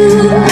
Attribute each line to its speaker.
Speaker 1: You.